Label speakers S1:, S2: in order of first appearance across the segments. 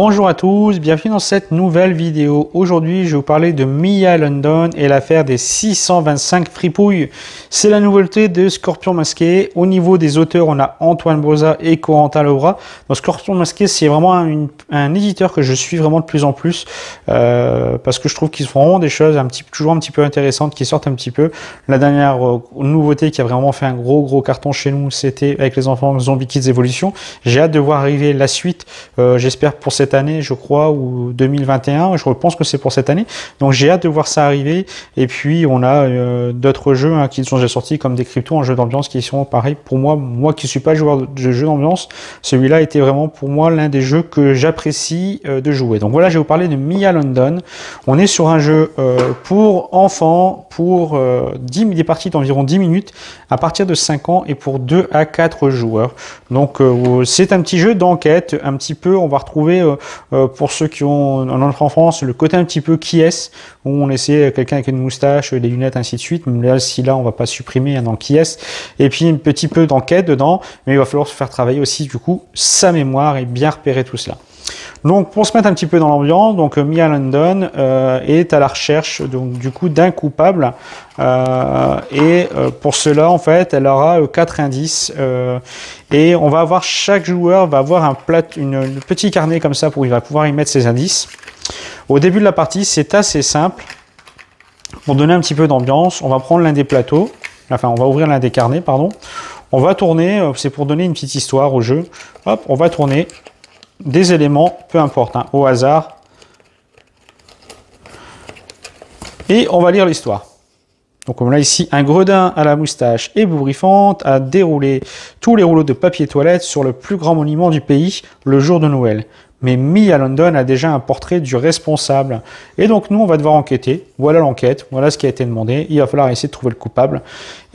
S1: Bonjour à tous, bienvenue dans cette nouvelle vidéo. Aujourd'hui, je vais vous parler de Mia London et l'affaire des 625 fripouilles. C'est la nouveauté de Scorpion Masqué. Au niveau des auteurs, on a Antoine Boza et Corentin Lebras. Donc Scorpion Masqué, c'est vraiment un, éditeur que je suis vraiment de plus en plus euh, parce que je trouve qu'ils font vraiment des choses toujours un petit peu intéressantes, qui sortent un petit peu. La dernière euh, nouveauté qui a vraiment fait un gros gros carton chez nous, c'était avec les enfants Zombie Kids Evolution. J'ai hâte de voir arriver la suite. Euh, j'espère pour cette année, je crois, ou 2021. Je pense que c'est pour cette année. Donc j'ai hâte de voir ça arriver. Et puis on a euh, d'autres jeux hein, qui sont déjà sortis comme des cryptos en jeu d'ambiance qui sont pareils pour moi. Moi qui suis pas joueur de jeux d'ambiance, celui-là était vraiment pour moi l'un des jeux que j'apprécie euh, de jouer. Donc voilà, je vais vous parler de Mia London. On est sur un jeu euh, pour enfants, pour 10, des parties d'environ 10 minutes à partir de 5 ans et pour 2 à 4 joueurs. Donc c'est un petit jeu d'enquête, un petit peu, on va retrouver pour ceux qui ont en enfance le côté un petit peu qui est où on essaie quelqu'un avec une moustache, des lunettes, ainsi de suite. Mais là, si là, on va pas supprimer un dans qui est. Et puis un petit peu d'enquête dedans, mais il va falloir se faire travailler aussi du coup sa mémoire et bien repérer tout cela. Donc pour se mettre un petit peu dans l'ambiance, donc euh, Mia London euh, est à la recherche du coup d'un coupable euh, et pour cela en fait elle aura quatre indices et on va avoir chaque joueur va avoir un petit carnet comme ça pour il va pouvoir y mettre ses indices. Au début de la partie c'est assez simple. Pour donner un petit peu d'ambiance, on va prendre l'un des plateaux, enfin on va ouvrir l'un des carnets pardon. On va tourner, c'est pour donner une petite histoire au jeu. Hop, on va tourner des éléments, peu importe, hein, au hasard. Et on va lire l'histoire. Donc comme là ici, un gredin à la moustache ébouriffante a déroulé tous les rouleaux de papier toilette sur le plus grand monument du pays le jour de Noël mais Mia London a déjà un portrait du responsable. Et donc nous, on va devoir enquêter. Voilà l'enquête, voilà ce qui a été demandé. Il va falloir essayer de trouver le coupable.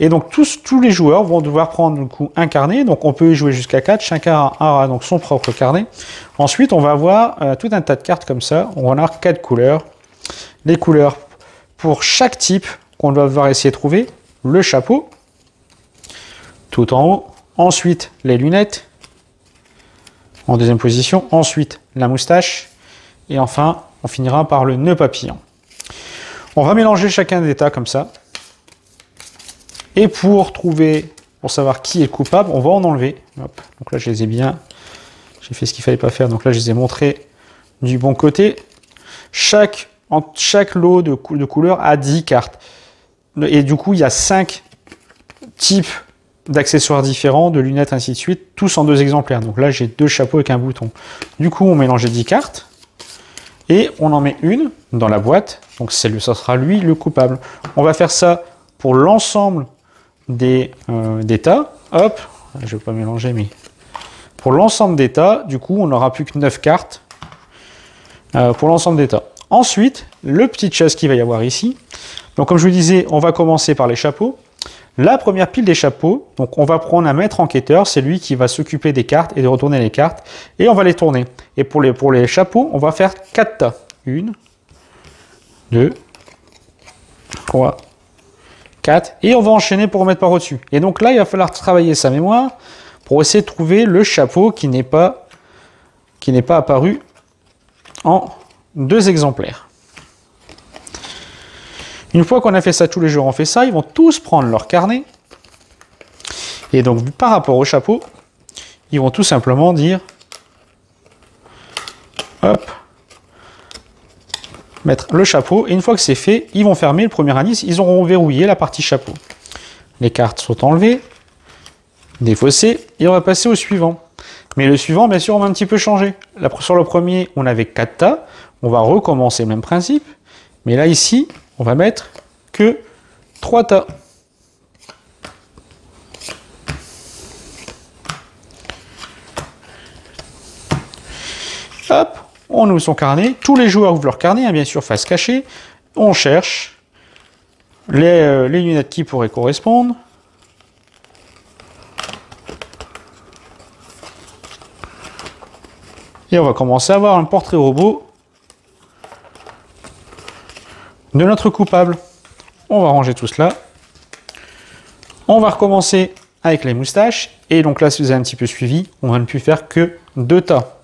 S1: Et donc tous, les joueurs vont devoir prendre du coup un carnet. Donc on peut y jouer jusqu'à 4. Chacun aura donc son propre carnet. Ensuite, on va avoir euh, tout un tas de cartes comme ça. On va avoir quatre couleurs. Les couleurs pour chaque type qu'on va devoir essayer de trouver. Le chapeau, tout en haut. Ensuite, les lunettes en deuxième position. Ensuite, la moustache. Et enfin, on finira par le nœud papillon. On va mélanger chacun des tas comme ça. Et pour trouver, pour savoir qui est le coupable, on va en enlever. Donc là, je les ai bien... J'ai fait ce qu'il fallait pas faire. Donc là, je les ai montrés du bon côté. Chaque, en, chaque lot de, de couleurs a 10 cartes. Et du coup, il y a 5 types d'accessoires différents, de lunettes, ainsi de suite, tous en deux exemplaires. Donc là, j'ai deux chapeaux avec un bouton. Du coup, on mélange 10 cartes et on en met une dans la boîte. Donc ça sera lui le coupable. On va faire ça pour l'ensemble des, euh, tas. Hop, je vais pas mélanger, mais pour l'ensemble des tas, du coup, on n'aura plus que 9 cartes euh, pour l'ensemble des tas. Ensuite, le petit chasse qu'il va y avoir ici. Donc comme je vous disais, on va commencer par les chapeaux. La première pile des chapeaux, donc on va prendre un maître enquêteur, c'est lui qui va s'occuper des cartes et de retourner les cartes, et on va les tourner. Et pour les, chapeaux, on va faire 4 tas. 1, 2, 3, 4, et on va enchaîner pour remettre par au-dessus. Et donc là, il va falloir travailler sa mémoire pour essayer de trouver le chapeau qui n'est pas, qui n'est pas apparu en deux exemplaires. Une fois qu'on a fait ça, tous les joueurs ont fait ça, ils vont tous prendre leur carnet. Et donc, par rapport au chapeau, ils vont tout simplement dire, hop, mettre le chapeau. Et une fois que c'est fait, ils vont fermer le premier indice. Ils auront verrouillé la partie chapeau. Les cartes sont enlevées, défaussées, et on va passer au suivant. Mais le suivant, bien sûr, on va un petit peu changer. sur le premier, on avait 4 tas. On va recommencer le même principe. Mais là, ici, on va mettre que 3 tas. Hop, on ouvre son carnet. Tous les joueurs ouvrent leur carnet, hein, bien sûr, face cachée. On cherche euh, les lunettes qui pourraient correspondre. Et on va commencer à avoir un portrait robot de notre coupable. On va ranger tout cela. On va recommencer avec les moustaches. Et donc là, si vous avez un petit peu suivi, on va ne plus faire que deux tas.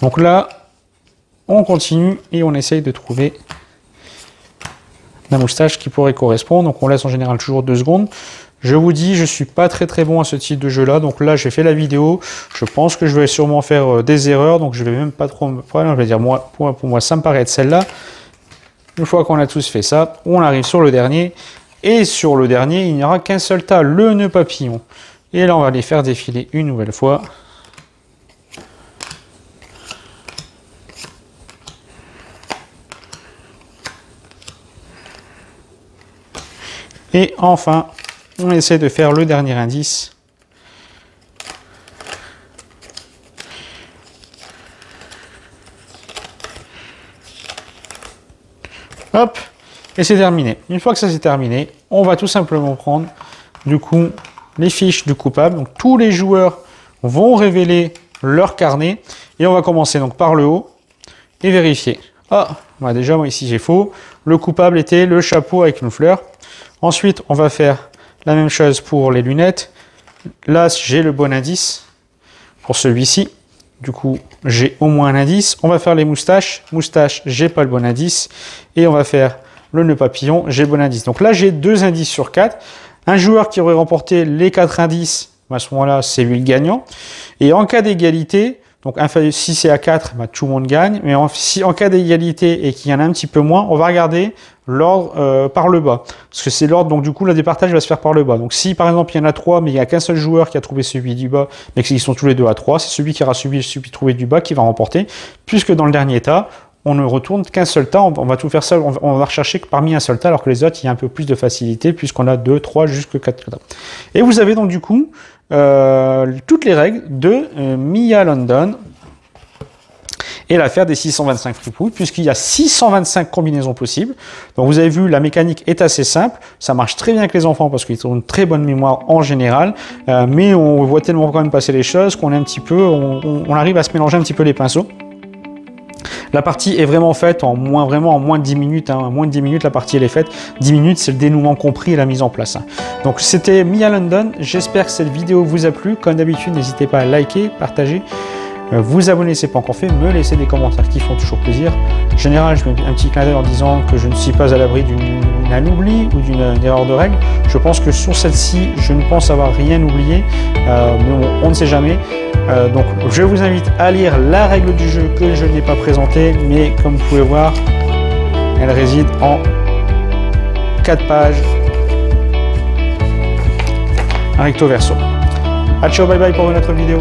S1: Donc là, on continue et on essaye de trouver la moustache qui pourrait correspondre. Donc on laisse en général toujours deux secondes. Je vous dis, je suis pas très très bon à ce type de jeu là. Donc là, j'ai fait la vidéo. Je pense que je vais sûrement faire euh, des erreurs. Donc je vais même pas trop me Je vais dire, moi, pour, moi, ça me paraît être celle-là. Une fois qu'on a tous fait ça, on arrive sur le dernier. Et sur le dernier, il n'y aura qu'un seul tas, le nœud papillon. Et là, on va les faire défiler une nouvelle fois. Et enfin, on essaie de faire le dernier indice. Hop, et c'est terminé. Une fois que ça c'est terminé, on va tout simplement prendre du coup les fiches du coupable. Donc tous les joueurs vont révéler leur carnet et on va commencer donc par le haut et vérifier. Ah, bah déjà moi ici j'ai faux. Le coupable était le chapeau avec une fleur. Ensuite, on va faire la même chose pour les lunettes. Là, j'ai le bon indice pour celui-ci. Du coup, j'ai au moins un indice. On va faire les moustaches. Moustache, j'ai pas le bon indice. Et on va faire le nœud papillon, j'ai le bon indice. Donc là, j'ai deux indices sur quatre. Un joueur qui aurait remporté les quatre indices, à ce moment-là, c'est lui le gagnant. Et en cas d'égalité, donc si c'est à 4, bah, tout le monde gagne. Mais en, si en cas d'égalité et qu'il y en a un petit peu moins, on va regarder l'ordre euh, par le bas. Parce que c'est l'ordre, donc du coup, le départage va se faire par le bas. Donc si par exemple il y en a 3, mais il n'y a qu'un seul joueur qui a trouvé celui du bas, mais qu'ils sont tous les deux à 3, c'est celui qui aura subi, celui trouvé du bas qui va remporter. Puisque dans le dernier tas, on ne retourne qu'un seul tas, on va tout faire ça, on va rechercher que parmi un seul tas, alors que les autres, il y a un peu plus de facilité, puisqu'on a 2, 3, jusque 4 tas. Et vous avez donc du coup euh, toutes les règles de euh, Mia London et l'affaire des 625 fripouilles, puisqu'il y a 625 combinaisons possibles. Donc vous avez vu, la mécanique est assez simple, ça marche très bien avec les enfants parce qu'ils ont une très bonne mémoire en général, euh, mais on voit tellement quand même passer les choses qu'on est un petit peu, on, arrive à se mélanger un petit peu les pinceaux. La partie est vraiment faite en moins, vraiment en moins de 10 minutes. Hein. En moins de 10 minutes, la partie elle est faite. 10 minutes, c'est le dénouement compris et la mise en place. Hein. Donc c'était Mia London. J'espère que cette vidéo vous a plu. Comme d'habitude, n'hésitez pas à liker, partager. Euh, vous abonner si ce n'est pas encore fait, me laisser des commentaires qui font toujours plaisir. En général, je mets un petit clin d'œil en disant que je ne suis pas à l'abri d'un oubli ou d'une erreur de règle. Je pense que sur celle-ci, je ne pense avoir rien oublié, euh, mais on, ne sait jamais. Euh, donc je vous invite à lire la règle du jeu que je n'ai pas présentée, mais comme vous pouvez voir, elle réside en 4 pages recto verso. A ciao, bye bye pour une autre vidéo.